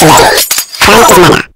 Gracias.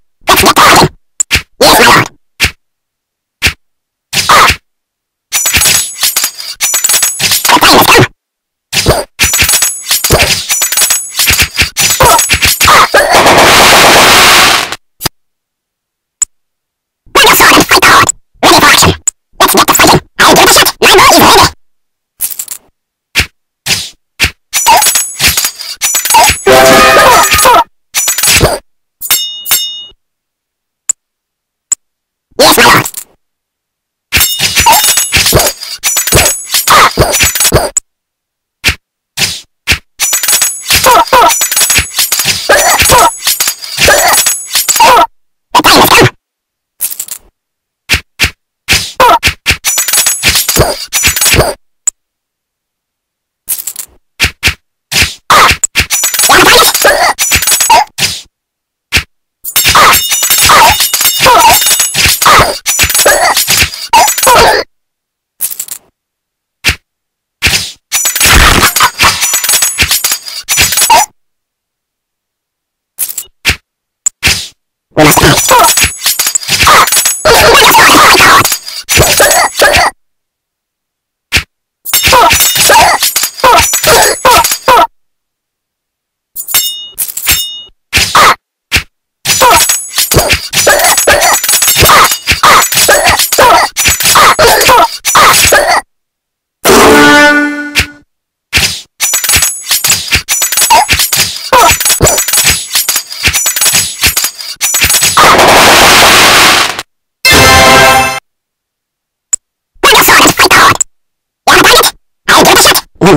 Oh!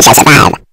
小失败了。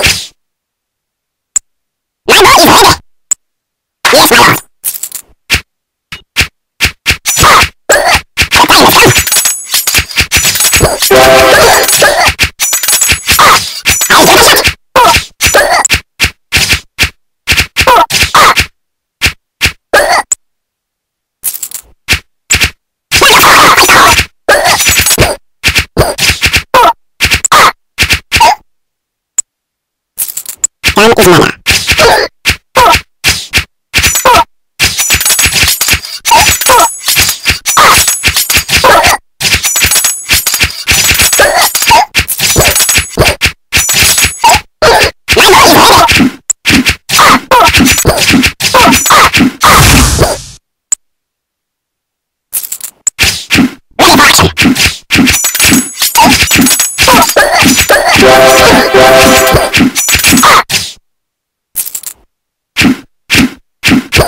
Psst! Sultan Ismail. you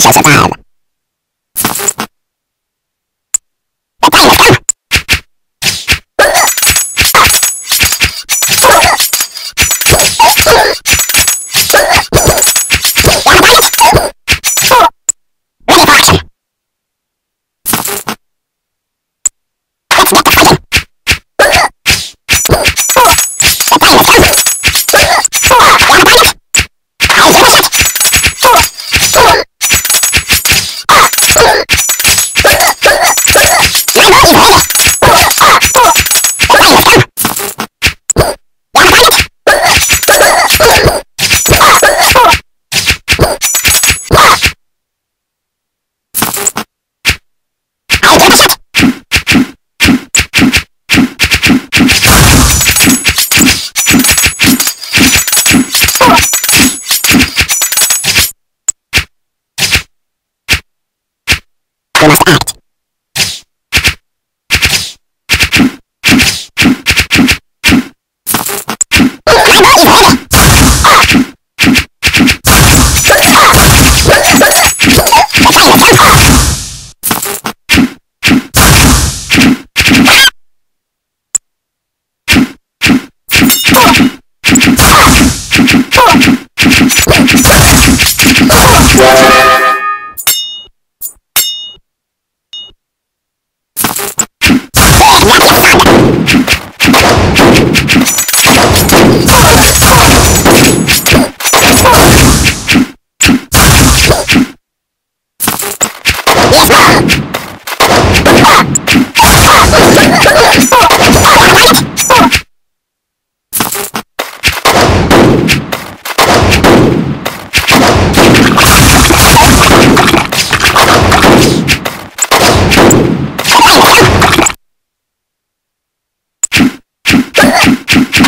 小小大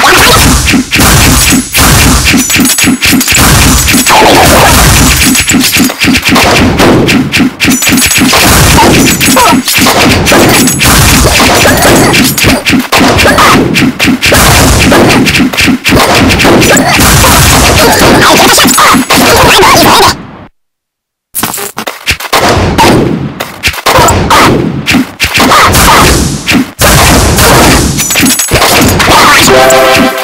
What? Thank you.